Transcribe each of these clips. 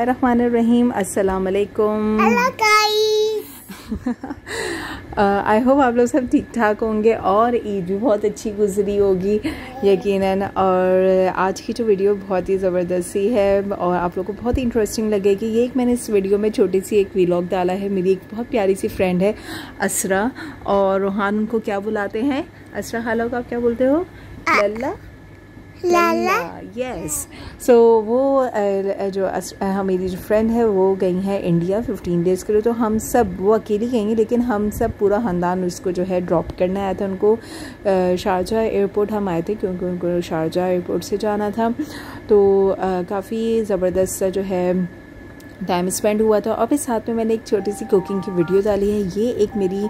रहीम अस्सलाम वालेकुम I hope आप लोग सब ठीक ठाक होंगे और ईद भी बहुत अच्छी गुजरी होगी यकीनन। और आज की जो वीडियो बहुत ही ज़बरदस्त सी है और आप लोग को बहुत ही इंटरेस्टिंग लगेगी। ये एक मैंने इस वीडियो में छोटी सी एक वीलॉग डाला है। मेरी एक बहुत प्यारी सी फ्रेंड है असरा। और रोहान उनको क्या बुलाते हैं? असरा हालो को आप क्या बोलते हो? लल्ला? लाला? यस सो वो जो मेरी जो फ्रेंड है, वो गई है इंडिया 15 डेज़ के लिए। तो हम सब, वो अकेली गई लेकिन हम सब पूरा ख़ानदान उसको जो है ड्रॉप करने आया था। उनको शारजा एयरपोर्ट हम आए थे, क्योंकि उनको शारजा एयरपोर्ट से जाना था। तो काफ़ी ज़बरदस्त सा जो है टाइम स्पेंड हुआ था। और फिर साथ में मैंने एक छोटी सी कुकिंग की वीडियो डाली है। ये एक मेरी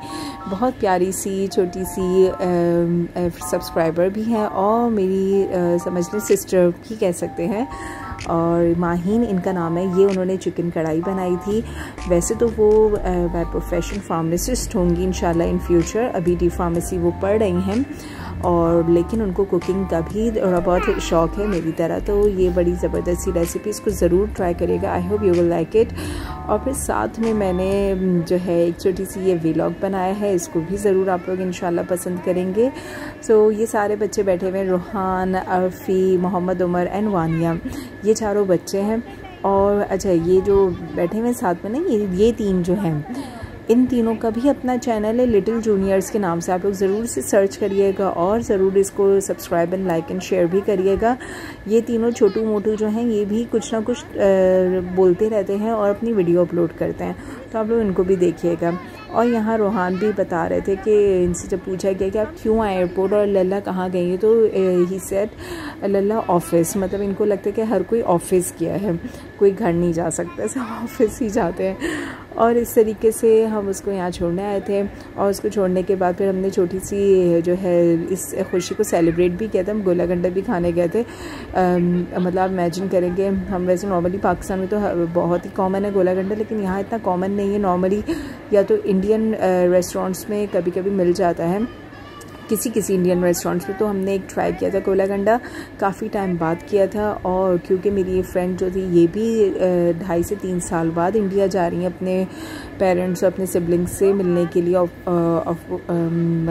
बहुत प्यारी सी, छोटी सी सब्सक्राइबर भी है और मेरी समझ लें सिस्टर भी कह सकते हैं। और माहीन इनका नाम है। ये उन्होंने चिकन कढ़ाई बनाई थी। वैसे तो वो बाय प्रोफेशन फार्मासिस्ट होंगी इन इन फ्यूचर अभी डी फार्मेसी वो पढ़ रही हैं। और लेकिन उनको कुकिंग का भी थोड़ा बहुत शौक है मेरी तरह। तो ये बड़ी ज़बरदस्त सी रेसिपी इसको ज़रूर ट्राई करिएगा। I hope you will like it और फिर साथ में मैंने जो है एक छोटी सी ये व्लॉग बनाया है। इसको भी ज़रूर आप लोग इन पसंद करेंगे। सो so, ये सारे बच्चे बैठे हुए हैं रूहान अरफ़ी मोहम्मद उमर एंड वानिया। ये चारों बच्चे हैं और अच्छा ये जो बैठे हुए साथ में ना, ये ये तीन जो हैं इन तीनों का भी अपना चैनल है लिटिल जूनियर्स के नाम से। आप लोग ज़रूर से सर्च करिएगा और ज़रूर इसको subscribe and like and share भी करिएगा। ये तीनों छोटू मोटू जो हैं, ये भी कुछ ना कुछ बोलते रहते हैं और अपनी वीडियो अपलोड करते हैं। तो आप लोग इनको भी देखिएगा। और यहाँ रोहान भी बता रहे थे कि इनसे जब पूछा गया कि आप क्यों आए एयरपोर्ट और लल्ला कहाँ गई है तो ही सेट लल्ला ऑफ़िस मतलब इनको लगता है कि हर कोई ऑफ़िस किया है। कोई घर नहीं जा सकता, सब ऑफ़िस ही जाते हैं। और इस तरीके से हम उसको यहाँ छोड़ने आए थे और उसको छोड़ने के बाद फिर हमने छोटी सी जो है, इस खुशी को सेलिब्रेट भी किया था। हम गोला गंडा भी खाने गए थे। मतलब आप इमेजिन करेंगे, हम वैसे नॉर्मली पाकिस्तान में तो बहुत ही कॉमन है गोला गंडा लेकिन यहाँ इतना कॉमन नहीं है नॉर्मली या तो इंडियन रेस्टोरेंट्स में कभी कभी मिल जाता है। किसी किसी इंडियन रेस्टोरेंट्स में तो हमने एक ट्राई किया था कोला गंडा। काफ़ी टाइम बाद किया था और क्योंकि मेरी ये फ्रेंड जो थी ये भी ढाई से तीन साल बाद इंडिया जा रही हैं अपने पेरेंट्स और अपने सिबलिंग्स से मिलने के लिए ऑफ़, ऑफ़,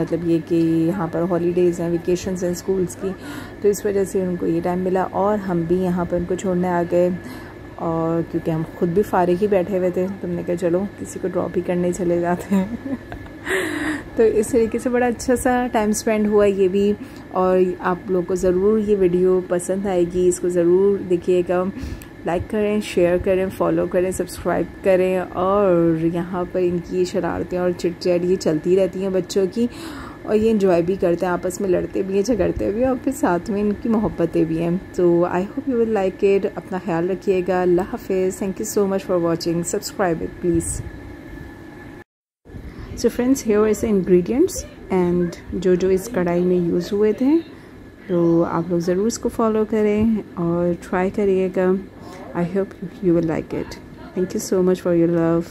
मतलब ये कि यहाँ पर हॉलीडेज़ हैं वेकेशन हैं स्कूल्स की। तो इस वजह से उनको ये टाइम मिला और हम भी यहाँ पर उनको छोड़ने आ गए। और क्योंकि हम खुद भी फारिग ही बैठे हुए थे तो हमने कहा चलो किसी को ड्रॉप ही करने चले जाते हैं। तो इस तरीके से बड़ा अच्छा सा टाइम स्पेंड हुआ ये भी। और आप लोग को ज़रूर ये वीडियो पसंद आएगी। इसको ज़रूर देखिएगा। लाइक करें शेयर करें फॉलो करें सब्सक्राइब करें। और यहाँ पर इनकी शरारतें और चिट चैट ये चलती रहती हैं बच्चों की। और ये इन्जॉय भी करते हैं, आपस में लड़ते भी हैं, झगड़ते भी हैं और फिर साथ में इनकी मोहब्बतें भी हैं। तो I hope you will like it अपना ख्याल रखिएगा। अल्लाह हाफिज़। Thank you so much for watching subscribe it please so friends here is ingredients and जो जो इस कढ़ाई में यूज़ हुए थे तो आप लोग ज़रूर इसको फॉलो करें और ट्राई करिएगा। I hope you will like it thank you so much for your love